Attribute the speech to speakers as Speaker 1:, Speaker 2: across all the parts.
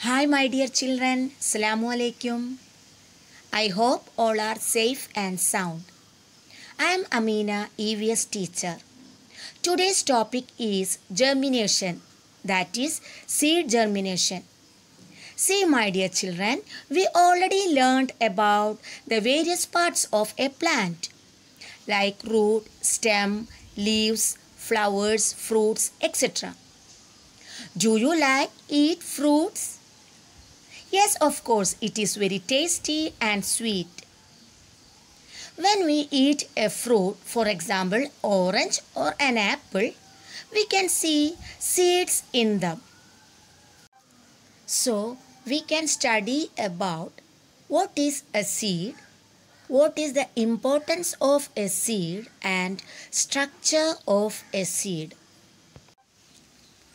Speaker 1: Hi, my dear children. Assalamu alaikum. I hope all are safe and sound. I am Ameena, EVS teacher. Today's topic is germination, that is, seed germination. See, my dear children, we already learned about the various parts of a plant like root, stem, leaves, flowers, fruits, etc. Do you like eat fruits? Yes, of course, it is very tasty and sweet. When we eat a fruit, for example, orange or an apple, we can see seeds in them. So, we can study about what is a seed, what is the importance of a seed and structure of a seed.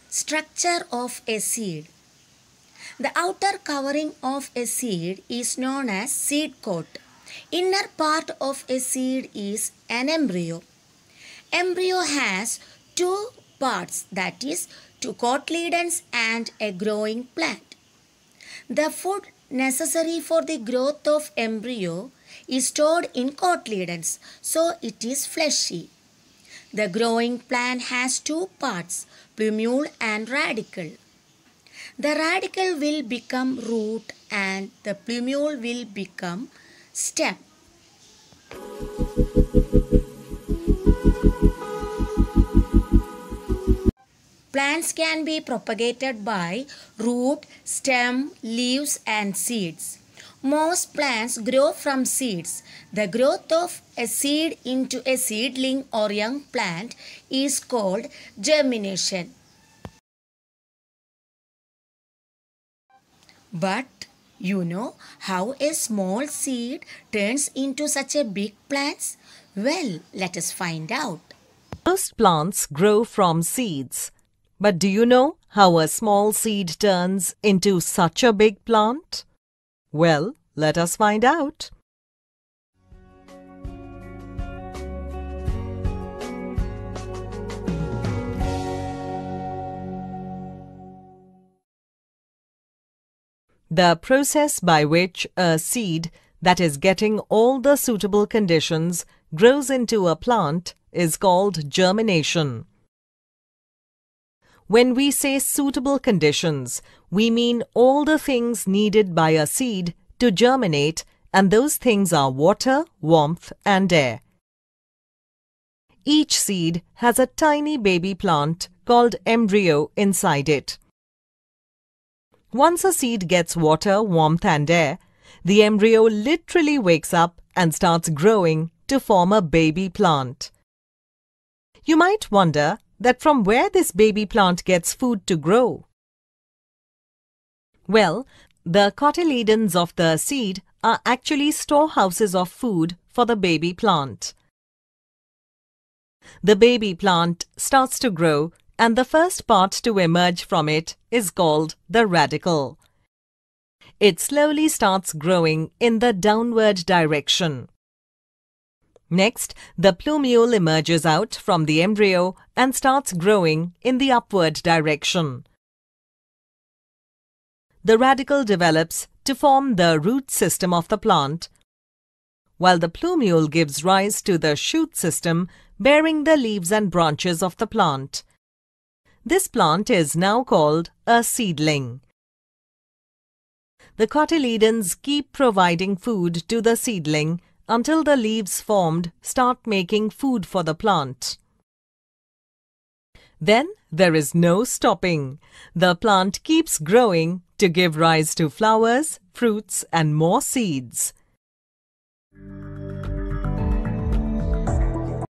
Speaker 1: Structure of a seed. The outer covering of a seed is known as seed coat. Inner part of a seed is an embryo. Embryo has two parts that is two cotyledons and a growing plant. The food necessary for the growth of embryo is stored in cotyledons so it is fleshy. The growing plant has two parts, plumule and radicle. The radicle will become root and the plumule will become stem. Plants can be propagated by root, stem, leaves and seeds. Most plants grow from seeds. The growth of a seed into a seedling or young plant is called germination. But you know how a small seed turns into such a big plant? Well, let us find out.
Speaker 2: Most plants grow from seeds. But do you know how a small seed turns into such a big plant? Well, let us find out. The process by which a seed that is getting all the suitable conditions grows into a plant is called germination. When we say suitable conditions, we mean all the things needed by a seed to germinate and those things are water, warmth and air. Each seed has a tiny baby plant called embryo inside it. Once a seed gets water, warmth and air, the embryo literally wakes up and starts growing to form a baby plant. You might wonder that from where this baby plant gets food to grow. Well, the cotyledons of the seed are actually storehouses of food for the baby plant. The baby plant starts to grow and the first part to emerge from it is called the radicle. It slowly starts growing in the downward direction. Next, the plumule emerges out from the embryo and starts growing in the upward direction. The radicle develops to form the root system of the plant, while the plumule gives rise to the shoot system bearing the leaves and branches of the plant. This plant is now called a seedling. The cotyledons keep providing food to the seedling until the leaves formed start making food for the plant. Then there is no stopping. The plant keeps growing to give rise to flowers, fruits and more seeds.